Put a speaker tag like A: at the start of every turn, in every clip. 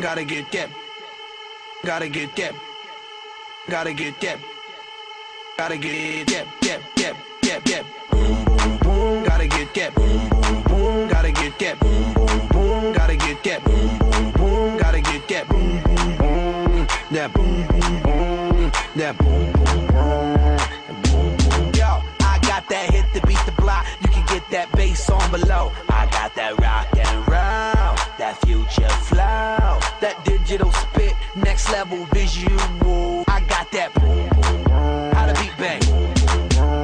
A: Gotta get that. Gotta get that. Gotta get that. Gotta get that. That. That. That. That. Boom boom boom. Gotta get that. Boom boom boom. Gotta get that. Boom boom boom. Gotta get that. Boom boom boom. Gotta get that. Boom boom boom. That boom boom boom. That boom boom boom. Boom boom. Yo, I got that hit to beat the block. You can get that bass on below. I got that rock and roll, that future flow, that digital spit, next level visual. I got that boom boom boom. How to beat bang.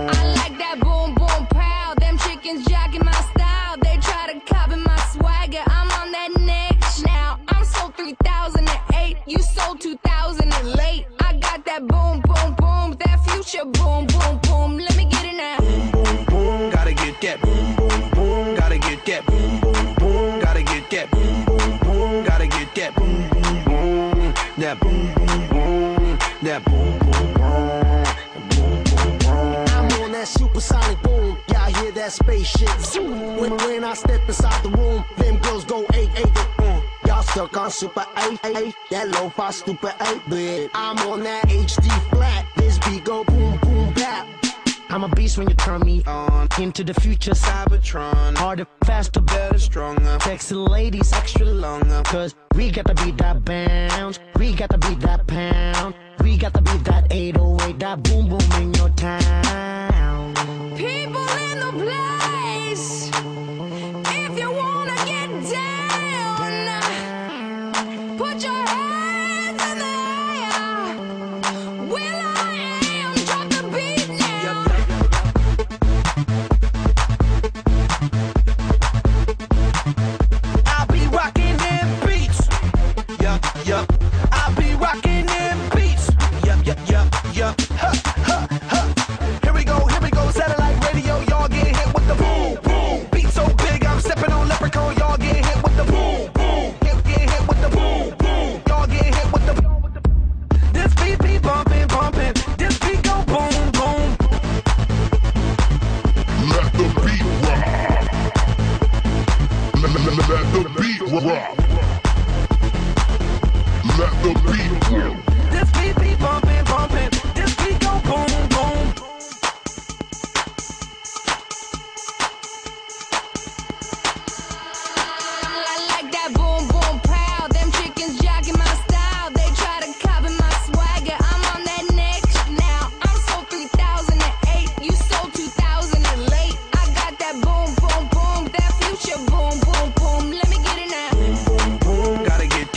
B: I like that boom boom pow. Them chickens jacking my style. They try to copy my swagger. I'm on that next now. I'm sold 3008. You sold 2000 and late. I got that boom boom boom. That future boom. Boom.
A: Gotta get that boom boom boom. That boom boom boom. That boom boom boom. Boom.
C: I'm on that supersonic boom. Y'all hear that spaceship zoom. When, when I step inside the room, them girls go eight eight. Mm. Y'all stuck on super eight eight. That lo-fi stupid eight bit. I'm on that HD flat. This beat go boom. I'm a beast when you turn me on. Into the future, Cybertron. Harder, faster, better, stronger. Sexy ladies, extra longer. Cause we got to beat that bounce. We got to beat that pound. We got to beat that 808, that boom boom in your town.
B: People in the place. If you wanna get down, put your hands
D: Let, the beat rock. Let the beat rock.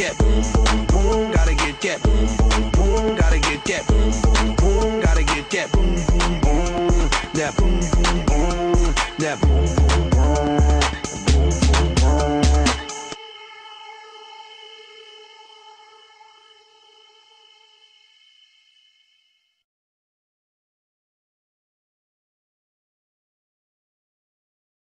B: That. Boom boom boom,
A: gotta get that. Boom boom boom, gotta get that. Boom boom boom, gotta get that. Boom boom boom, that. Boom boom boom, that. Boom.